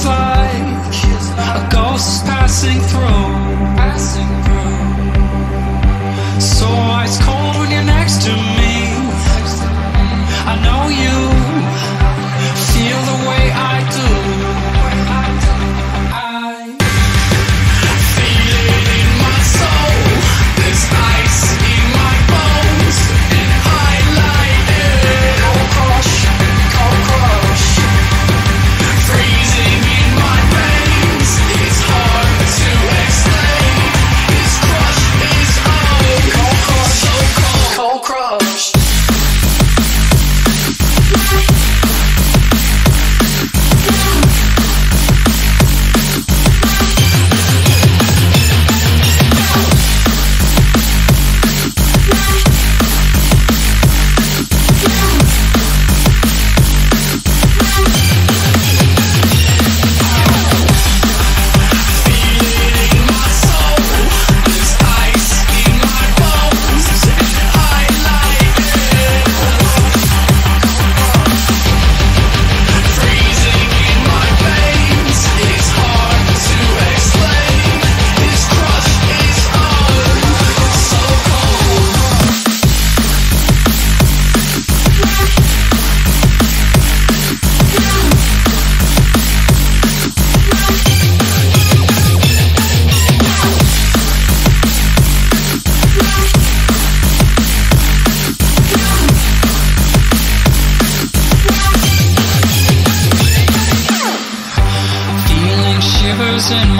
It's like a ghost passing through. So it's cold.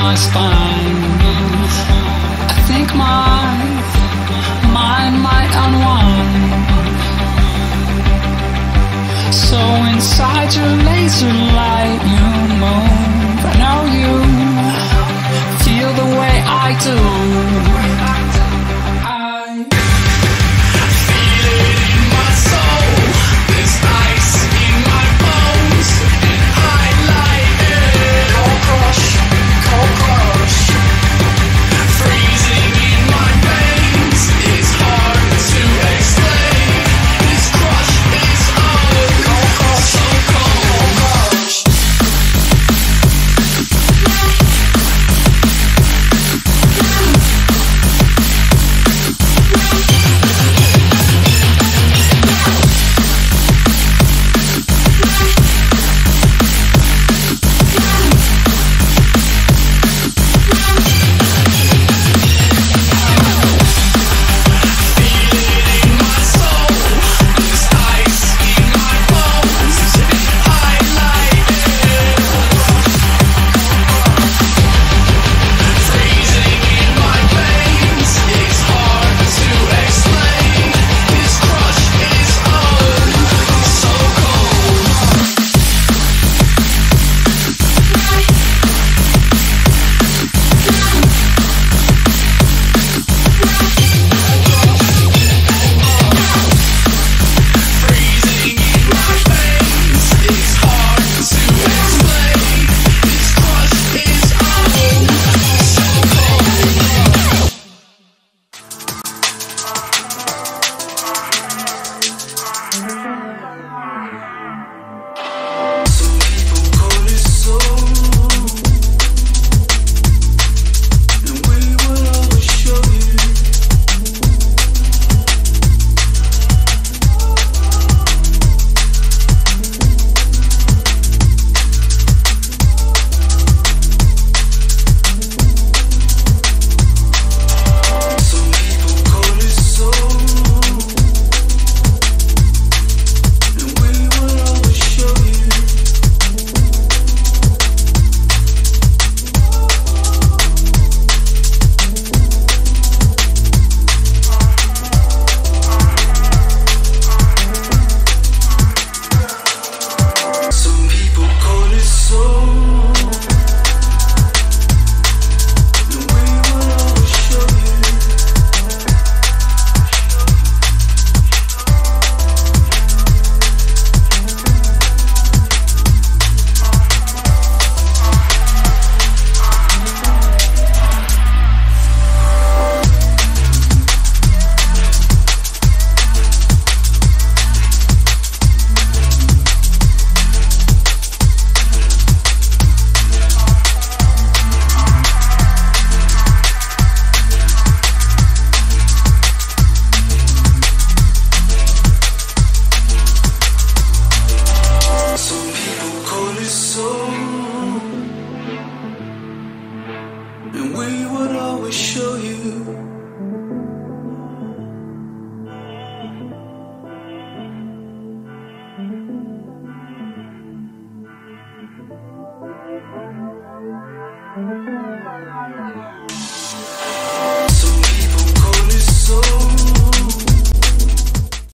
my spine. I think my mind might unwind. So inside your laser light, you move. I know you. we would always show you.